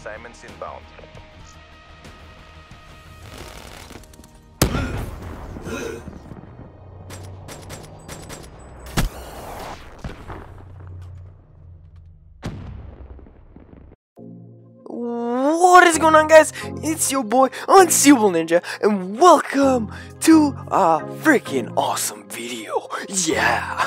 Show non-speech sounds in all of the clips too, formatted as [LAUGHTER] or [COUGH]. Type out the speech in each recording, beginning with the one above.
assignments inbound. Going on, guys? It's your boy, Unseeable Ninja, and welcome to a freaking awesome video. Yeah.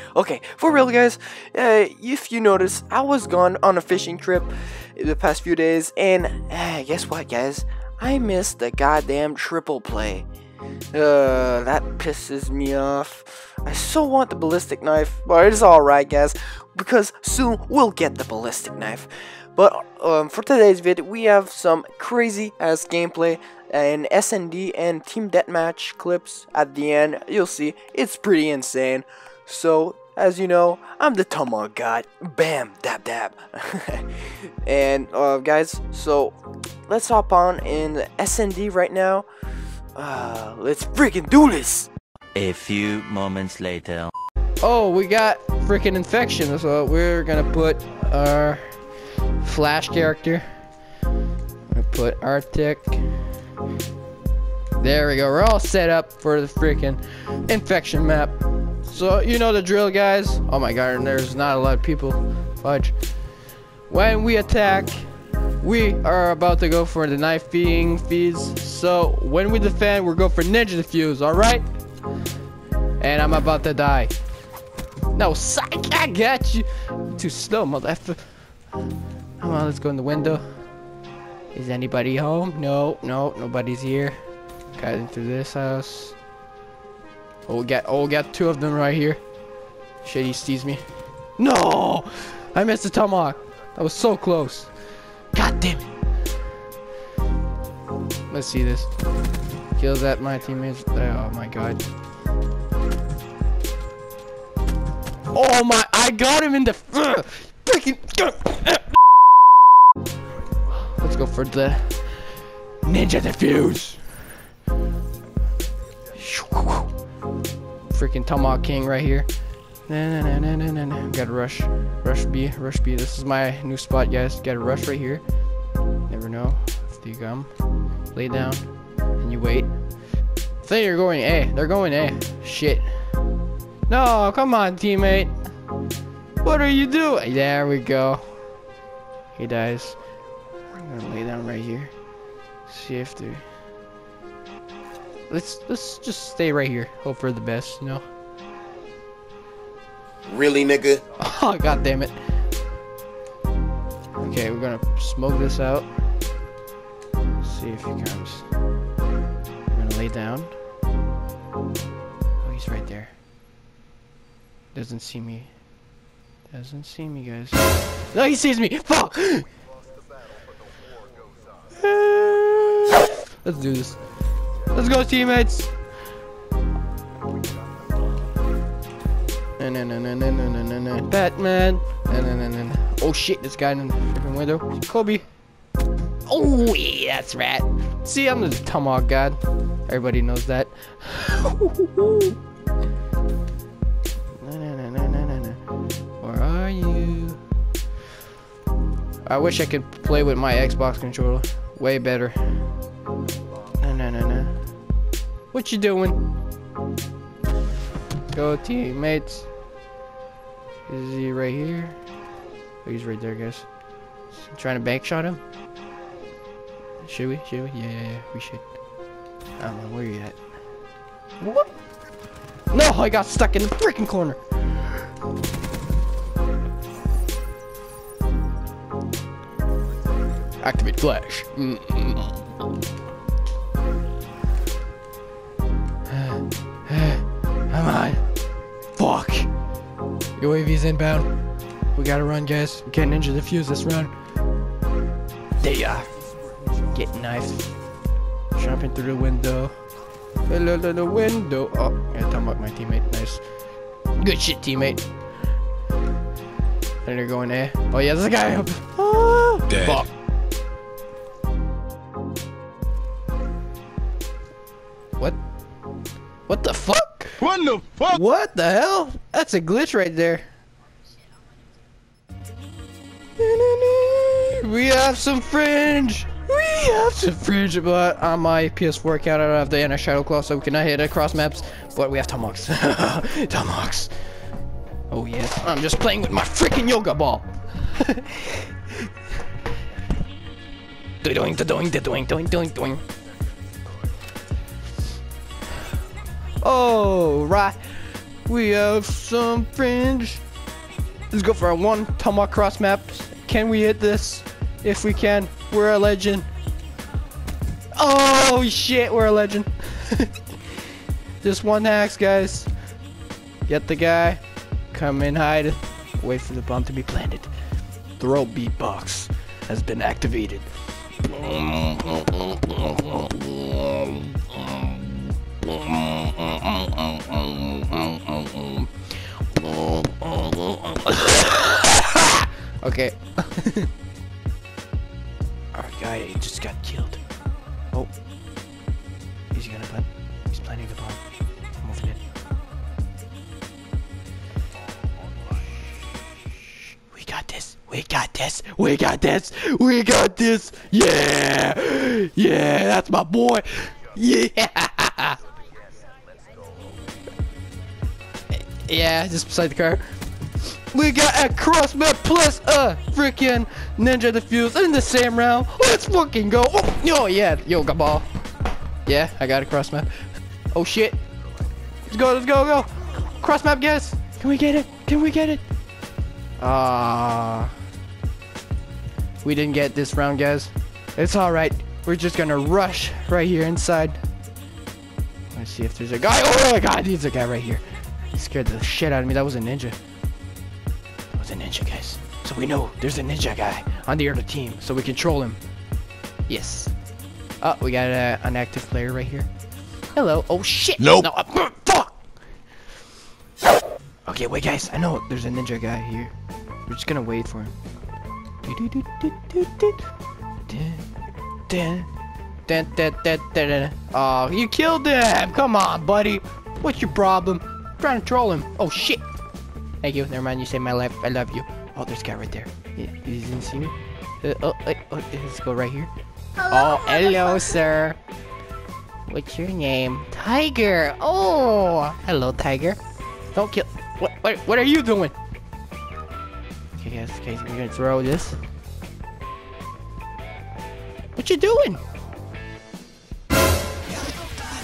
[LAUGHS] okay, for real, guys. Uh, if you notice, I was gone on a fishing trip the past few days, and uh, guess what, guys? I missed the goddamn triple play. Uh, that pisses me off. I so want the ballistic knife, but it's alright, guys, because soon we'll get the ballistic knife. But um, for today's video, we have some crazy ass gameplay and SND and Team Deathmatch clips at the end. You'll see, it's pretty insane. So, as you know, I'm the Tomahawk God. Bam, dab, dab. [LAUGHS] and, uh, guys, so let's hop on in SND right now. Uh, let's freaking do this! A few moments later. Oh, we got freaking infection, so we're gonna put our Flash character. Gonna put Arctic. There we go. We're all set up for the freaking infection map. So you know the drill, guys. Oh my god, and there's not a lot of people. Fudge. When we attack, we are about to go for the knife feeding feeds. So when we defend, we're going for ninja defuse. All right. And I'm about to die. No, psych! I got you. Too slow, motherfucker. Come on, let's go in the window. Is anybody home? No, no, nobody's here. Got into this house. Oh, we got, oh, we got two of them right here. Shit, he sees me. No! I missed the tomahawk. That was so close. God damn it. Let's see this. Kills at my teammates. Oh my god. Oh my, I got him in the freaking. For the ninja defuse. Freaking Tomahawk King right here. Nah, nah, nah, nah, nah, nah. Gotta rush. Rush B. Rush B. This is my new spot, guys. Gotta rush right here. Never know. If you come. Lay down. And you wait. Think you're going A. They're going A. Shit. No, come on, teammate. What are you doing? There we go. He dies. I'm gonna lay down right here. See if they. Let's let's just stay right here. Hope for the best, you know. Really, nigga? [LAUGHS] Oh god damn it. Okay, we're gonna smoke this out. See if he comes. We're gonna lay down. Oh, he's right there. Doesn't see me. Doesn't see me, guys. No, he sees me! Fuck! Let's do this. Let's go, teammates. Batman. Oh shit, this guy in the freaking window. Kobe. Oh yeah, that's rat. See, I'm the tomahawk god. Everybody knows that. Where are you? I wish I could play with my Xbox controller. Way better. No, no, no. What you doing? Go teammates. Is he right here? Oh, he's right there, guys. Trying to bank shot him? Should we? Should we? Yeah, yeah, yeah. We should. I don't know where you at. What? No, I got stuck in the freaking corner. Activate flash. Mm Come on. Fuck. UAV's inbound. We gotta run, guys. We can't ninja the fuse this run. There you are. Get knifed. Jumping through the window. Hello to the window. Oh, I talking about my teammate. Nice. Good shit, teammate. And they're going there. Oh yeah, there's a guy up. Oh, Dead. Fuck. What the fuck? What the hell? That's a glitch right there. we have some fringe. We have some fringe, but on my PS4 account, I don't have the Anna Shadow Claw, so we cannot hit across maps. But we have Tomahawks. [LAUGHS] Tomahawks. Oh yeah, I'm just playing with my freaking yoga ball. [LAUGHS] doing, doing, doing, doing, doing, doing. Oh, right. We have some fringe. Let's go for a one tomahawk cross map. Can we hit this? If we can, we're a legend. Oh shit, we're a legend. [LAUGHS] Just one hacks, guys. Get the guy. Come in, hide. Wait for the bomb to be planted. Throw beatbox has been activated. [LAUGHS] okay. [LAUGHS] Our guy just got killed. Oh. He's gonna plant. He's planting the bomb. I'm moving in. We got this. We got this. We got this. We got this. Yeah. Yeah, that's my boy. Yeah. [LAUGHS] Yeah, just beside the car. We got a cross map plus a freaking ninja defuse in the same round. Let's fucking go. Oh, oh yeah, yoga ball. Yeah, I got a cross map. Oh shit. Let's go, let's go, go. Cross map, guys. Can we get it? Can we get it? Ah. we didn't get this round, guys. It's alright. We're just gonna rush right here inside. Let's see if there's a guy. Oh my god, there's a guy right here. He scared the shit out of me. That was a ninja. That was a ninja, guys. So we know there's a ninja guy on the other team, so we control him. Yes. Oh, we got uh, an active player right here. Hello. Oh shit. Nope. No. Uh, [LAUGHS] fuck. Okay, wait, guys. I know there's a ninja guy here. We're just gonna wait for him. Oh, you killed him! Come on, buddy. What's your problem? Trying to troll him. Oh shit. Thank you. Never mind. You saved my life. I love you. Oh, there's a guy right there. Yeah, he didn't see me. Uh, oh, wait, oh, let's go right here. oh, hello, sir. What's your name? Tiger. Oh, hello, Tiger. Don't kill. What? What? What are you doing? Okay, guys. Okay, we're gonna throw this. What you doing?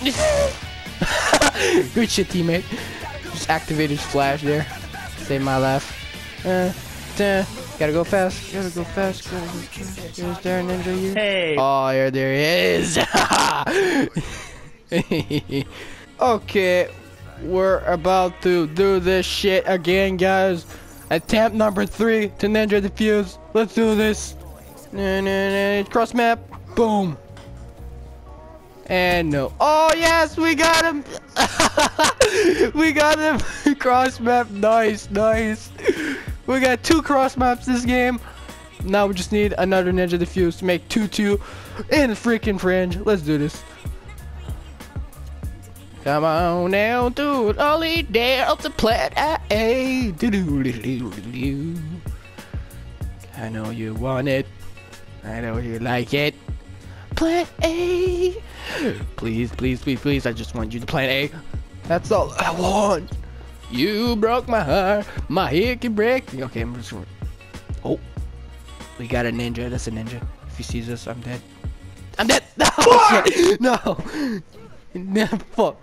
[LAUGHS] Good shit, teammate. Just activated flash there. Save my life. Uh, duh. Gotta go fast. Gotta go fast. Gotta go fast. There ninja here? Hey. Oh, yeah, there he is. [LAUGHS] okay, we're about to do this shit again, guys. Attempt number three to ninja defuse. Let's do this. Cross map. Boom. And no. Oh yes, we got him. [LAUGHS] we got him. [LAUGHS] cross map. Nice, nice. We got two cross maps this game. Now we just need another ninja defuse to make 2-2 in the freaking fringe. Let's do this. Come on now, dude. Only down to plat ah, eh. A. Do do do do do do. I know you want it. I know you like it. Plant A. Please, please, please, please. I just want you to plant A. That's all I want. You broke my heart. My head can break. Okay, I'm just. Oh, we got a ninja. That's a ninja. If he sees us, I'm dead. I'm dead. [LAUGHS] No, shit. no. No, fuck.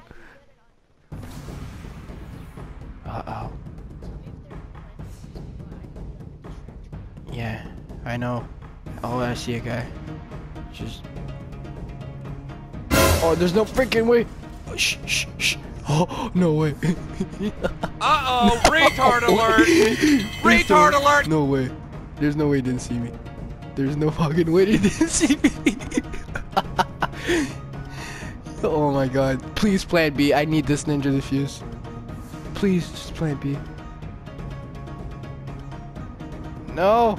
Uh oh. Yeah, I know. Oh, I see a guy. Just. Oh, there's no freaking way. Oh, shh, shh, shh. Oh, no way. [LAUGHS] Uh-oh, retard [LAUGHS] alert! retard alert! No way. There's no way he didn't see me. There's no fucking way he didn't [LAUGHS] see me. oh my god. Please plan B. I need this ninja defuse. Please, just plan B. No.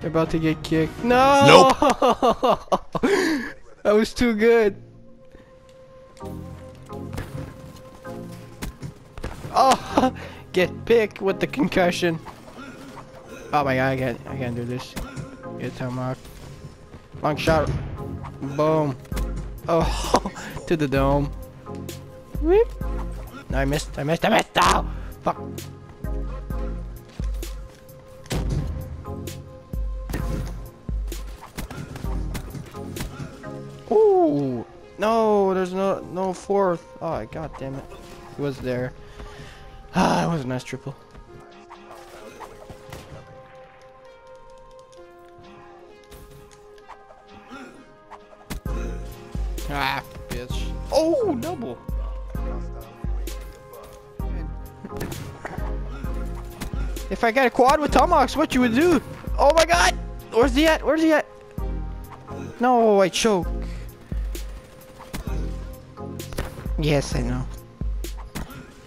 They're about to get kicked. No. Nope. That was too good. Oh, [LAUGHS] get picked with the concussion. Oh my god, I can't, I can't do this. Get tomahawk. Long shot. Boom. Oh, [LAUGHS] to the dome. Whoop. No, I missed, I missed, I missed. Ow! Fuck. Ooh. No, there's no no fourth. Oh god damn it. He was there. [SIGHS] Ah, that was a nice triple. Ah, bitch. Oh, double. If I got a quad with tomahawks, what you would do? Oh my god! Where's he at? Where's he at? No, I choke. Yes, I know.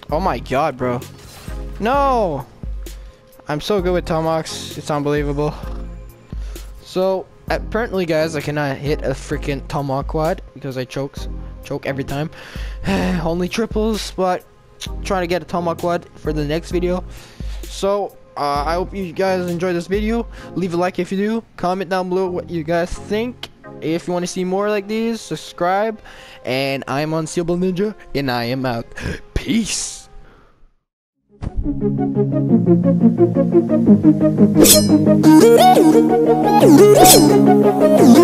Oh my god, bro. No! I'm so good with tomahawks. It's unbelievable. So, apparently, guys, I cannot hit a freaking tomahawk quad because I chokes. Choke every time. [SIGHS] Only triples, but trying to get a tomahawk quad for the next video. So, uh, I hope you guys enjoyed this video. Leave a like if you do. Comment down below what you guys think. If you want to see more like these, subscribe. And I'm Unseeable Ninja, and I am out. Peace. [LAUGHS]